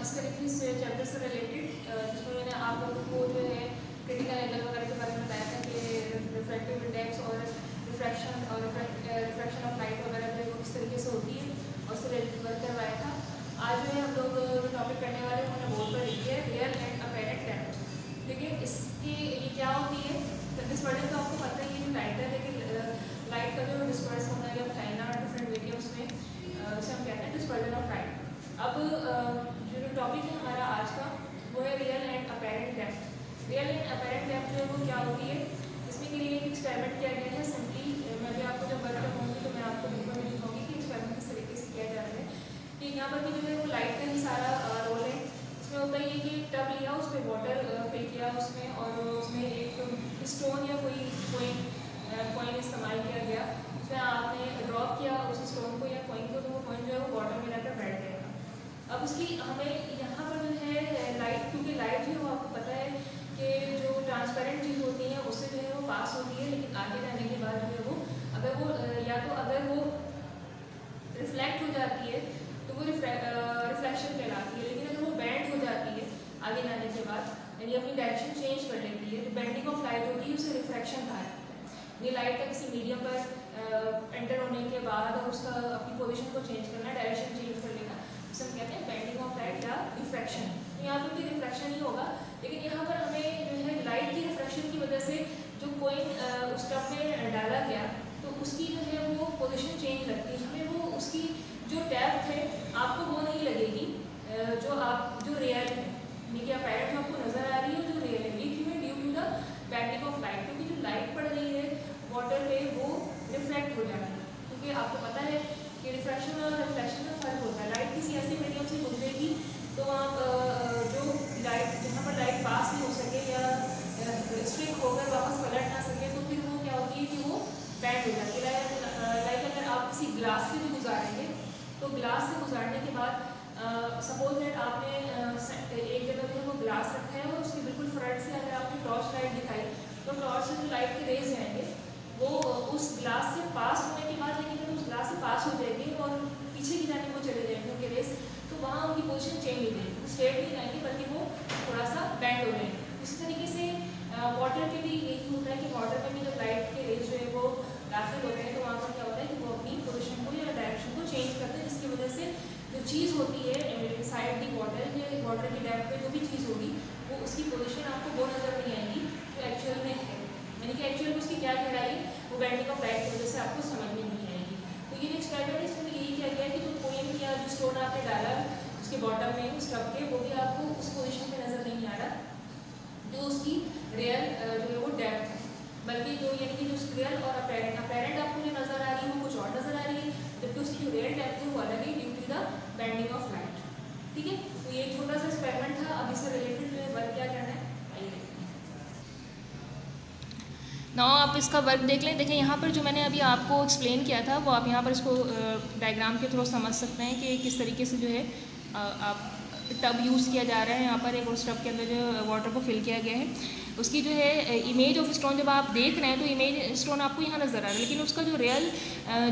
इसका चैप्टर से रिलेटेड जिसमें मैंने आप लोगों क्या होती है? इसमें के लिए एक एक्सपेरिमेंट किया गया है सिंपली मैं भी आपको जब वर्क करवाऊँगी तो मैं आपको पेपर में दिखाऊँगी कि एक्सपेरिमेंट किस तरीके से किया जा रहा है कि यहाँ पर भी जो है वो लाइट का ही सारा रोल है इसमें होता ही है कि टब लिया उस पर वाटर फिल किया उसमें और उसमें एक स्टोन या कोई कोइन कोइन इस्तेमाल किया गया उसमें आपने ड्रॉप किया उस स्टोन को या कोइन को तो वो कोइन जो है वो बॉटम में रहकर बैठ गया अब उसकी हमें यहाँ पर जो है लाइट क्योंकि लाइट जो है वो आपको पता है कि जो ट्रांसपेरेंट चीज़ होती है उससे जो है वो पास होती है लेकिन आगे जाने के बाद जो है वो, अगर वो या तो अगर वो रिफ्लेक्ट हो जाती है तो वो रिफ्लेक्शन कहलाती है। लेकिन अगर वो बैंड हो जाती है, आगे जाने के बाद, यानी अपनी डायरेक्शन चेंज कर लेती है तो बैंडिंग ऑफ़ लाइट होती है, उसे रिफ्लेक्शन कहा जाता है। ये लाइट का किसी मीडियम पर एंटर होने के बाद और उसका अपनी पोजिशन को चेंज करना डायरेक्शन चेंज कर लेना जिसे हम कहते हैं बेंडिंग ऑफ़ लाइट या रिफ्रैक्शन तो यहाँ पर भी रिफ्रैक्शन ही होगा, लेकिन यहाँ पर हमें जो है लाइट की रिफ्रैक्शन की वजह से जो कोइन उस टब में डाला गया तो उसकी जो है वो पोजीशन चेंज लगती है हमें वो उसकी जो टैप है आपको वो नहीं लगेगी जो आप जो रियल है यानी कि पैरेट आपको नज़र आ रही है जो रियल है ये क्यों है due to the bending of light क्योंकि जो लाइट पड़ रही है वाटर पे वो रिफ्लेक्ट हो जाती है क्योंकि आपको पता है कि रिफ्रैक्शन और रिफ्लेक्शन में फ़र्क होता है लाइट किसी ऐसे मीडियम से गुजरेगी तो आप जो लाइट जहाँ पर लाइट पास नहीं हो सके या स्ट्रिक होकर वापस पलट ना सके तो फिर वो क्या होती है कि वो बैंड हो जाती है लाइक अगर आप किसी ग्लास से भी गुजारेंगे तो ग्लास से गुजारने के बाद सपोज़ दैट आपने एक जगह पे वो ग्लास रखा है और उसके बिल्कुल फ्रंट से अगर आपने टॉर्च लाइट दिखाई तो टॉर्च से जो लाइट के रेज जाएँगे, वो उस ग्लास से पास होने के बाद लेकिन उस ग्लास से पास हो जाएँगे और पीछे की जाने वो चले जाएँगे उनके रेस तो वहाँ उनकी पोजीशन चेंज हो जाएगी। स्ट्रेट नहीं जाएँगे, बल्कि वो थोड़ा सा बैंड हो जाएँगे। इसी तरीके से वाटर के भी यही होता है कि वाटर में भी जब के रेज जो है वो दाखिल होते हैं तो वहाँ पर क्या होता है कि वो अपनी पोजिशन को या डायरेक्शन को चेंज करते हैं जिसकी वजह से जो चीज़ होती है साइड दी वाटर की डेप्थ पे जो भी चीज़ होगी, वो उसकी पोजिशन आपको वो नज़र नहीं आएगी, जो एक्चुअल में है। यानी कि एक्चुअल में उसकी क्या गहराई, वो बैंडिंग ऑफ़ लाइट की वजह से आपको समझ में नहीं आएगी। तो ये जो एक्सपेरिमेंट है, इसमें यही किया गया कि जो कोइन या जो स्टोन आपने डाला, उसके बॉटम में, उस टब के, वो भी आपको उस पोजिशन में नज़र नहीं आ रहा, जो उसकी रियल जो है वो डेप्थ है। बल्कि जो, यानी कि जो रियल और अपेरेंट अपेरेंट आपको जो नज़र आ रही है, वो कुछ और नज़र आ रही है, जबकि उसकी जो रियल डेप्थ है, वो अलग है due to the bending of light ठीक है तो ये छोटा सा एक्सपेरिमेंट था अब इससे रिलेटेड जो है वर्क क्या करना है ना आप इसका वर्क देख लें। देखें यहाँ पर जो मैंने अभी आपको एक्सप्लेन किया था, वो आप यहाँ पर इसको डायग्राम के थ्रू समझ सकते हैं कि किस तरीके से जो है आप टब यूज़ किया जा रहा है। यहाँ पर एक उस टब के अंदर जो वाटर को फिल किया गया है। उसकी जो है इमेज ऑफ़ स्टोन जब आप देख रहे हैं तो इमेज स्टोन आपको यहाँ नज़र आ रहा है। लेकिन उसका जो रियल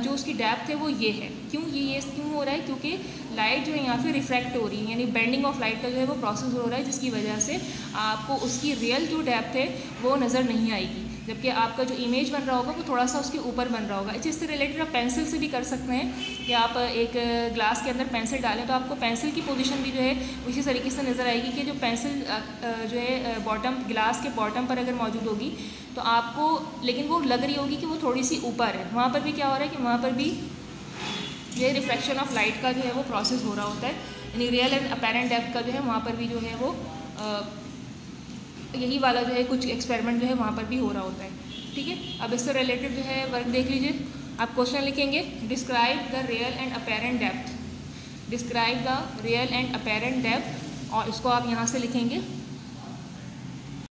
जो उसकी डेप्थ है, वो ये है। क्यों ये ये क्यों हो रहा है? क्योंकि लाइट जो है यहाँ पे रिफ्रैक्ट हो रही है। यानी बेंडिंग ऑफ़ लाइट का जो है, वो प्रोसेस हो रहा है, जिसकी वजह से आपको उसकी रियल जो डेप्थ है, वो नज़र नहीं आएगी। जबकि आपका जो इमेज बन रहा होगा, वो थोड़ा सा उसके ऊपर बन रहा होगा। अच्छा इससे रिलेटेड आप पेंसिल से भी कर सकते हैं कि आप एक ग्लास के अंदर पेंसिल डालें तो आपको पेंसिल की पोजीशन भी जो है, उसी तरीके से नज़र आएगी कि जो पेंसिल जो है बॉटम ग्लास के बॉटम पर अगर मौजूद होगी तो आपको, लेकिन वो लग रही होगी कि वो थोड़ी सी ऊपर है। वहाँ पर भी क्या हो रहा है कि वहाँ पर भी ये रिफ्लेक्शन ऑफ़ लाइट का जो है, वो प्रोसेस हो रहा होता है। यानी रियल एंड अपेरेंट डेप्थ का जो है, वहाँ पर भी जो है वो यही वाला जो है, कुछ एक्सपेरिमेंट जो है वहाँ पर भी हो रहा होता है। ठीक है? अब इससे रिलेटेड जो है वर्क देख लीजिए। आप क्वेश्चन लिखेंगे describe the real and apparent depth describe the real and apparent depth और इसको आप यहाँ से लिखेंगे।